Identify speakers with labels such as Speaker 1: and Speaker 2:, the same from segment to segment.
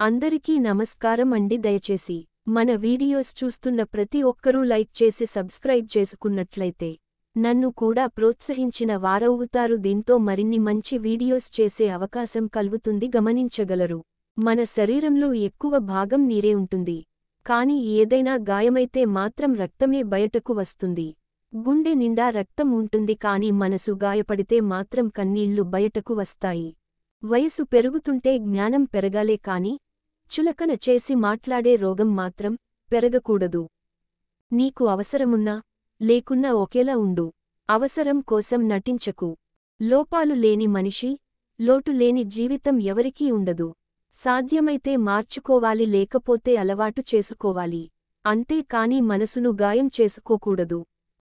Speaker 1: అందరికీ నమస్కారం అండి. దయచేసి మన వీడియోస్ చూస్తున్న ప్రతి ఒక్కరూ లైక్ చేసి సబ్స్క్రైబ్ చేసుకున్నట్లయితే నన్ను కూడా ప్రోత్సహించిన వారవుతారు. దీంతో మరిన్ని మంచి వీడియోస్ చేసే అవకాశం కలుగుతుంది. గమనించగలరు మన శరీరంలో ఎక్కువ భాగం నీరే ఉంటుంది. కాని ఏదైనా గాయమైతే మాత్రం రక్తమే బయటకు వస్తుంది. గుండె నిండా రక్తం ఉంటుంది. కాని మనసు గాయపడితే మాత్రం కన్నీళ్ళు బయటకు వస్తాయి. వయసు పెరుగుతుంటే జ్ఞానం పెరగాలే. కాని చులకన చేసి మాట్లాడే రోగం మాత్రం పెరగకూడదు. నీకు అవసరమున్నా లేకున్నా ఒకేలా ఉండు. అవసరం కోసం నటించకు. లోపాలు లేని మనిషి లోటు లేని జీవితం ఎవరికీ ఉండదు. సాధ్యమైతే మార్చుకోవాలి లేకపోతే అలవాటు చేసుకోవాలి. అంతే కాని మనసును గాయం చేసుకోకూడదు.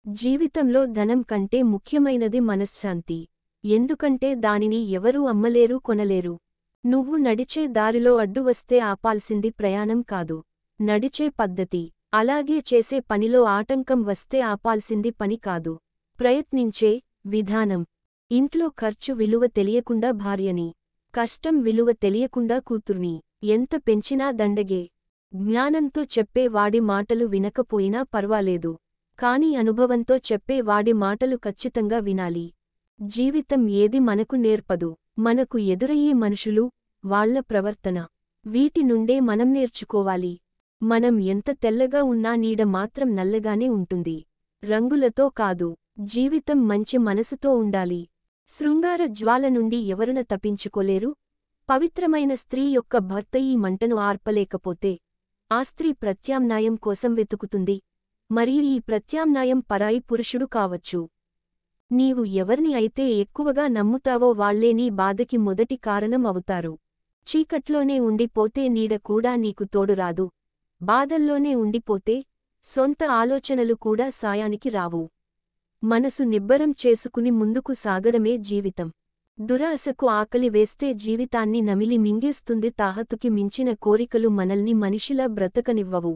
Speaker 1: జీవితంలో ధనం కంటే ముఖ్యమైనది మనశ్శాంతి. ఎందుకంటే దానిని ఎవరూ అమ్మలేరు కొనలేరు. నువ్వు నడిచే దారిలో అడ్డు వస్తే ఆపాల్సింది ప్రయాణం కాదు. నడిచే పద్ధతి. అలాగే చేసే పనిలో ఆటంకం వస్తే ఆపాల్సింది పని కాదు. ప్రయత్నించే విధానం. ఇంట్లో ఖర్చు విలువ తెలియకుండా భార్యని. కష్టం విలువ తెలియకుండా కూతుర్ని. ఎంత పెంచినా దండగే. జ్ఞానంతో చెప్పే వాడి మాటలు వినకపోయినా పర్వాలేదు. కాని అనుభవంతో చెప్పే వాడి మాటలు ఖచ్చితంగా వినాలి. జీవితం ఏది మనకు నేర్పదు మనకు ఎదురయ్యే మనుషులు వాళ్ళ ప్రవర్తన. వీటి నుండే మనం నేర్చుకోవాలి. మనం ఎంత తెల్లగా ఉన్నా నీడ మాత్రం నల్లగానే ఉంటుంది. రంగులతో కాదు జీవితం మంచి మనసుతో ఉండాలి. శృంగార జ్వాల నుండి ఎవరున తప్పించుకోలేరు? పవిత్రమైన స్త్రీ యొక్క భర్త ఈ మంటను ఆర్పలేకపోతే ఆ స్త్రీ ప్రత్యామ్నాయం కోసం వెతుకుతుంది. మరియు ఈ ప్రత్యామ్నాయం పరాయి పురుషుడు కావచ్చు. నీవు ఎవర్ని అయితే ఎక్కువగా నమ్ముతావో వాళ్ళే నీ బాధకి మొదటి కారణం అవుతారు. చీకట్లోనే ఉండిపోతే నీడ కూడా నీకు తోడురాదు. బాధల్లోనే ఉండిపోతే సొంత ఆలోచనలు కూడా సాయానికి రావు. మనసు నిబ్బరం చేసుకుని ముందుకు సాగడమే జీవితం. దురాశకు ఆకలి వేస్తే జీవితాన్ని నమిలి మింగేస్తుంది తాహతుకి మించిన కోరికలు మనల్ని మనిషిలా బ్రతకనివ్వవు.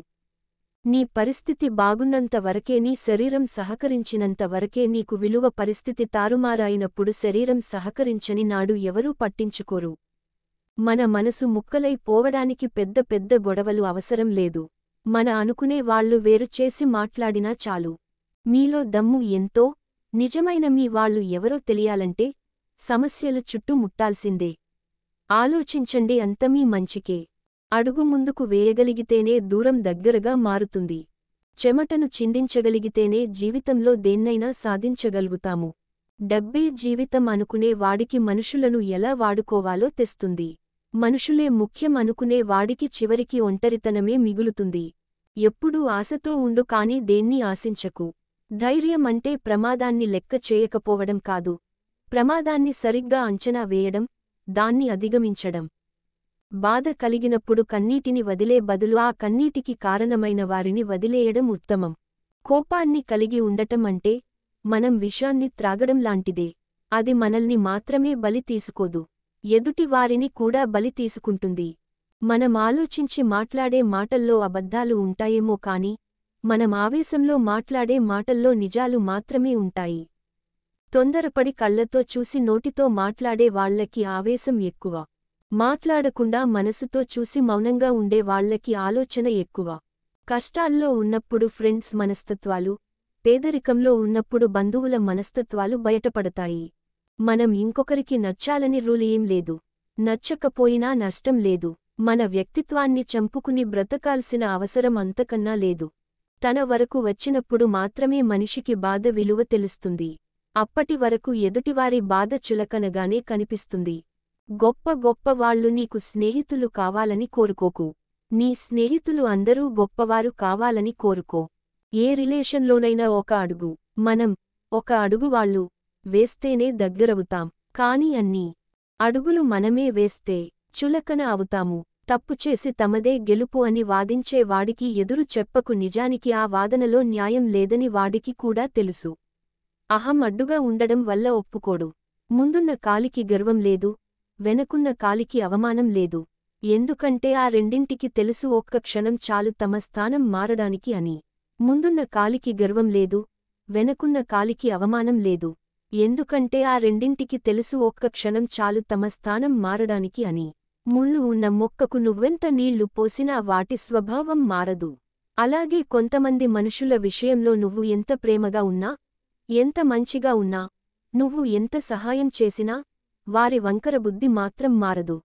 Speaker 1: నీ పరిస్థితి బాగున్నంత వరకే నీ శరీరం సహకరించినంత వరకే నీకు విలువ పరిస్థితి తారుమారాయినప్పుడు శరీరం సహకరించని నాడు ఎవరూ పట్టించుకోరు. మన మనసు ముక్కలై పోవడానికి పెద్ద పెద్ద గొడవలు అవసరం లేదు. మన అనుకునే వాళ్ళు వేరు చేసి మాట్లాడినా చాలు. మీలో దమ్ము ఎంతో? నిజమైన మీ వాళ్ళు ఎవరో తెలియాలంటే సమస్యలు చుట్టూ ముట్టాల్సిందే. ఆలోచించండి అంత మీ మంచికే. అడుగు ముందుకు వేయగలిగితేనే దూరం దగ్గరగా మారుతుంది. చెమటను చిందించగలిగితేనే జీవితంలో దేన్నైనా సాధించగలుగుతాము. డబ్బే జీవితం అనుకునే వాడికి మనుషులను ఎలా వాడుకోవాలో తెస్తుంది. మనుషులే ముఖ్యం అనుకునే వాడికి చివరికి ఒంటరితనమే మిగులుతుంది. ఎప్పుడూ ఆశతో ఉండు కాని దేన్ని ఆశించకు. ధైర్యం అంటే ప్రమాదాన్ని లెక్క చేయకపోవడం కాదు. ప్రమాదాన్ని సరిగ్గా అంచనా వేయడం దాన్ని అధిగమించడం. బాధ కలిగినప్పుడు కన్నీటిని వదిలే బదులు ఆ కన్నీటికి కారణమైన వారిని వదిలేయడం ఉత్తమం. కోపాన్ని కలిగి ఉండటం అంటే మనం విషాన్ని త్రాగడం లాంటిదే. అది మనల్ని మాత్రమే బలి తీసుకోదు. ఎదుటి వారిని కూడా బలి తీసుకుంటుంది. మనం ఆలోచించి మాట్లాడే మాటల్లో అబద్ధాలు ఉంటాయేమో కాని మనం ఆవేశంలో మాట్లాడే మాటల్లో నిజాలు మాత్రమే ఉంటాయి. తొందరపడి కళ్ళతో చూసి నోటితో మాట్లాడే వాళ్ళకి ఆవేశం ఎక్కువ. మాట్లాడకుండా మనసుతో చూసి మౌనంగా ఉండే వాళ్ళకి ఆలోచన ఎక్కువ. కష్టాల్లో ఉన్నప్పుడు ఫ్రెండ్స్ మనస్తత్వాలు పేదరికంలో ఉన్నప్పుడు బంధువుల మనస్తత్వాలు బయటపడతాయి. మనం ఇంకొకరికి నచ్చాలని రూల్ ఏం లేదు. నచ్చకపోయినా నష్టం లేదు. మన వ్యక్తిత్వాన్ని చంపుకుని బ్రతకాల్సిన అవసరం అంతకన్నా లేదు. తన వరకు వచ్చినప్పుడు మాత్రమే మనిషికి బాధ విలువ తెలుస్తుంది. అప్పటి వరకు ఎదుటివారి బాధ చులకనగానే కనిపిస్తుంది. గొప్ప గొప్ప వాళ్ళు నీకు స్నేహితులు కావాలని కోరుకోకు. నీ స్నేహితులు అందరూ గొప్పవారు కావాలని కోరుకో. ఏ రిలేషన్లోనైనా ఒక అడుగు. మనం ఒక అడుగు వాళ్ళు వేస్తేనే దగ్గరవుతాం. కాని అన్నీ అడుగులు మనమే వేస్తే చులకన అవుతాము. తప్పుచేసి తమదే గెలుపు అని వాదించే వాడికి ఎదురు చెప్పకు నిజానికి ఆ వాదనలో న్యాయం లేదని వాడికి కూడా తెలుసు. అహం అడ్డుగా ఉండడం వల్ల ఒప్పుకోడు. ముందున్న కాలికి గర్వం లేదు. వెనకున్న కాలికి అవమానం లేదు. ఎందుకంటే ఆ రెండింటికి తెలుసు ఒక్క క్షణం చాలు తమ స్థానం మారడానికి అని. ముందున్న కాలికి గర్వం లేదు వెనకున్న కాలికి అవమానం లేదు. ఎందుకంటే ఆ రెండింటికి తెలుసు ఒక్క క్షణం చాలు తమ స్థానం మారడానికి అని. ముళ్ళు ఉన్న మొక్కకు నువ్వెంత నీళ్ళు పోసినా వాటి స్వభావం మారదు. అలాగే కొంతమంది మనుషుల విషయంలో నువ్వు ఎంత ప్రేమగా ఉన్నా ఎంత మంచిగా ఉన్నా నువ్వు ఎంత సహాయం చేసినా వారి వంకర బుద్ధి మాత్రం మారదు.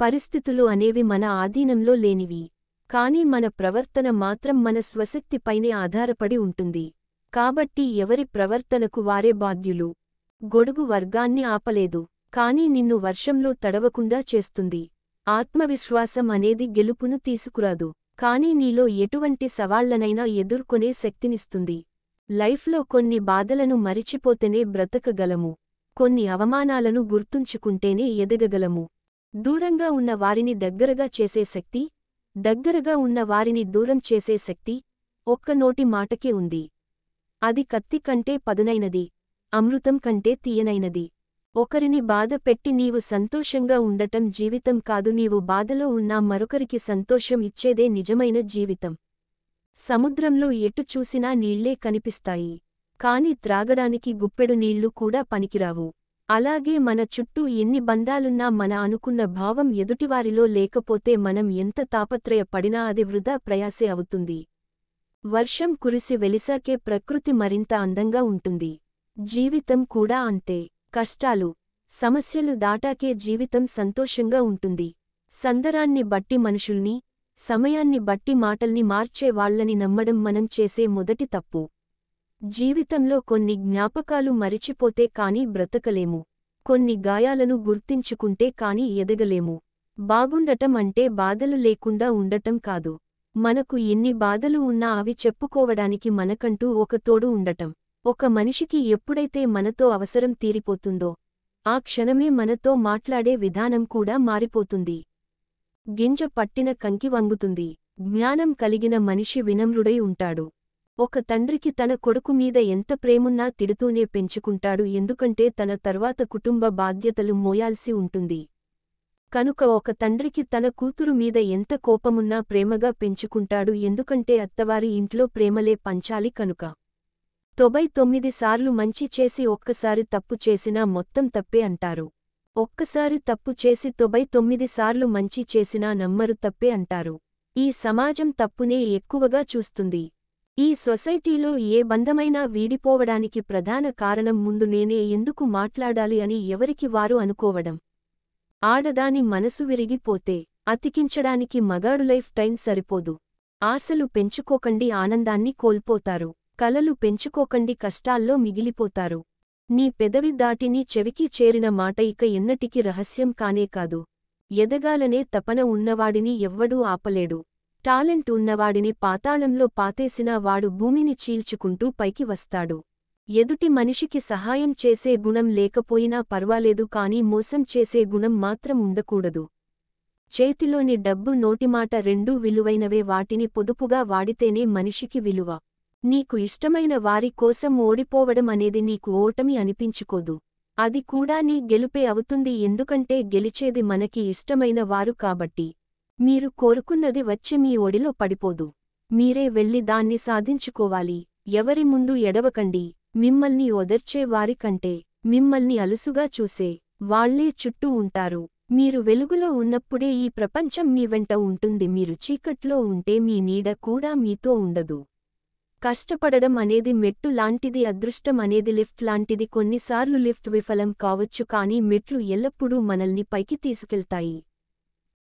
Speaker 1: పరిస్థితులు అనేవి మన ఆధీనంలో లేనివి. కాని మన ప్రవర్తన మాత్రం మన స్వశక్తిపైనే ఆధారపడి ఉంటుంది. కాబట్టి ఎవరి ప్రవర్తనకు వారే బాధ్యులు. గొడుగు వర్గాన్ని ఆపలేదు. కాని నిన్ను వర్షంలో తడవకుండా చేస్తుంది. ఆత్మవిశ్వాసం అనేది గెలుపును తీసుకురాదు. కానీ నీలో ఎటువంటి సవాళ్ళనైనా ఎదుర్కొనే శక్తినిస్తుంది. లైఫ్లో కొన్ని బాధలను మరిచిపోతేనే బ్రతకగలము. కొన్ని అవమానాలను గుర్తుంచుకుంటేనే ఎదగగలము. దూరంగా ఉన్న వారిని దగ్గరగా చేసే శక్తి దగ్గరగా ఉన్న వారిని దూరం చేసే శక్తి ఒక్క నోటి మాటకే ఉంది. అది కత్తి కంటే పదునైనది అమృతం కంటే తీయనైనది. ఒకరిని బాధ పెట్టి నీవు సంతోషంగా ఉండటం జీవితం కాదు నీవు బాధలో ఉన్నా మరొకరికి సంతోషం ఇచ్చేదే నిజమైన జీవితం. సముద్రంలో ఎటు చూసినా నీళ్ళే కనిపిస్తాయి. కాని త్రాగడానికి గుప్పెడు నీళ్ళు కూడా పనికిరావు. అలాగే మన చుట్టూ ఎన్ని బంధాలున్నా మన అనుకున్న భావం ఎదుటివారిలో లేకపోతే మనం ఎంత తాపత్రయపడినా అది వృధా ప్రయాసే అవుతుంది. వర్షం కురిసి వెలిసాకే ప్రకృతి మరింత అందంగా ఉంటుంది. జీవితం కూడా అంతే. కష్టాలు సమస్యలు దాటాకే జీవితం సంతోషంగా ఉంటుంది. సందరాన్ని బట్టి మనుషుల్ని సమయాన్ని బట్టి మాటల్ని మార్చే వాళ్ళని నమ్మడం మనం చేసే మొదటి తప్పు. జీవితంలో కొన్ని జ్ఞాపకాలు మరిచిపోతే కాని బ్రతకలేము. కొన్ని గాయాలను గుర్తించుకుంటే కాని ఎదగలేము. బాగుండటం అంటే బాధలు లేకుండా ఉండటం కాదు. మనకు ఎన్ని బాధలు ఉన్నా అవి చెప్పుకోవడానికి మనకంటూ ఒక తోడు ఉండటం. ఒక మనిషికి ఎప్పుడైతే మనతో అవసరం తీరిపోతుందో ఆ క్షణమే మనతో మాట్లాడే విధానం కూడా మారిపోతుంది. గింజ పట్టిన కంకి వంగుతుంది. జ్ఞానం కలిగిన మనిషి వినమ్రుడై ఉంటాడు. ఒక తండ్రికి తన కొడుకు మీద ఎంత ప్రేమున్నా తిడుతూనే పెంచుకుంటాడు ఎందుకంటే తన తర్వాత కుటుంబ బాధ్యతలు మోయాల్సి ఉంటుంది. కనుక ఒక తండ్రికి తన కూతురు మీద ఎంత కోపమున్నా ప్రేమగా పెంచుకుంటాడు ఎందుకంటే అత్తవారి ఇంట్లో ప్రేమలే పంచాలి కనుక. తొంభై తొమ్మిది సార్లు మంచి చేసి ఒక్కసారి తప్పు చేసినా మొత్తం తప్పే అంటారు. ఒక్కసారి తప్పు చేసి తొంభై తొమ్మిది సార్లు మంచి చేసినా నమ్మరు తప్పే అంటారు. ఈ సమాజం తప్పునే ఎక్కువగా చూస్తుంది. ఈ సొసైటీలో ఏ బంధమైనా వీడిపోవడానికి ప్రధాన కారణం ముందు నేనే ఎందుకు మాట్లాడాలి అని ఎవరికి వారు అనుకోవడం. ఆడదాని మనసు విరిగిపోతే అతికించడానికి మగాడు లైఫ్ టైం సరిపోదు. ఆశలు పెంచుకోకండి ఆనందాన్ని కోల్పోతారు. కలలు పెంచుకోకండి కష్టాల్లో మిగిలిపోతారు. నీ పెదవి దాటిని చెవికి చేరిన మాట ఇక ఎన్నటికి రహస్యం కానే కాదు. ఎదగాలనే తపన ఉన్నవాడిని ఎవ్వడూ ఆపలేడు. టాలెంట్ ఉన్నవాడిని పాతాళంలో పాతేసినా వాడు భూమిని చీల్చుకుంటూ పైకి వస్తాడు. ఎదుటి మనిషికి సహాయం చేసే గుణం లేకపోయినా పర్వాలేదు కాని మోసం చేసే గుణం మాత్రం ఉండకూడదు. చేతిలోని డబ్బు నోటిమాట రెండూ విలువైనవే వాటిని పొదుపుగా వాడితేనే మనిషికి విలువ. నీకు ఇష్టమైన వారి కోసం ఓడిపోవడం అనేది నీకు ఓటమి అనిపించుకోదు. అది కూడా నీ గెలుపే అవుతుంది ఎందుకంటే గెలిచేది మనకి ఇష్టమైన వారు కాబట్టి. మీరు కోరుకున్నది వచ్చి మీ ఒడిలో పడిపోదు. మీరే వెళ్ళి దాన్ని సాధించుకోవాలి. ఎవరి ముందు ఎడవకండి. మిమ్మల్ని ఒదర్చే వారికంటే మిమ్మల్ని అలుసుగా చూసే వాళ్ళే చుట్టూ ఉంటారు. మీరు వెలుగులో ఉన్నప్పుడే ఈ ప్రపంచం మీ వెంట ఉంటుంది. మీరు చీకట్లో ఉంటే మీ నీడ కూడా మీతో ఉండదు. కష్టపడడం అనేది మెట్టు లాంటిది అదృష్టం అనేది లిఫ్ట్ లాంటిది. కొన్నిసార్లు లిఫ్ట్ విఫలం కావచ్చు కానీ మెట్లు ఎల్లప్పుడూ మనల్ని పైకి తీసుకెళ్తాయి.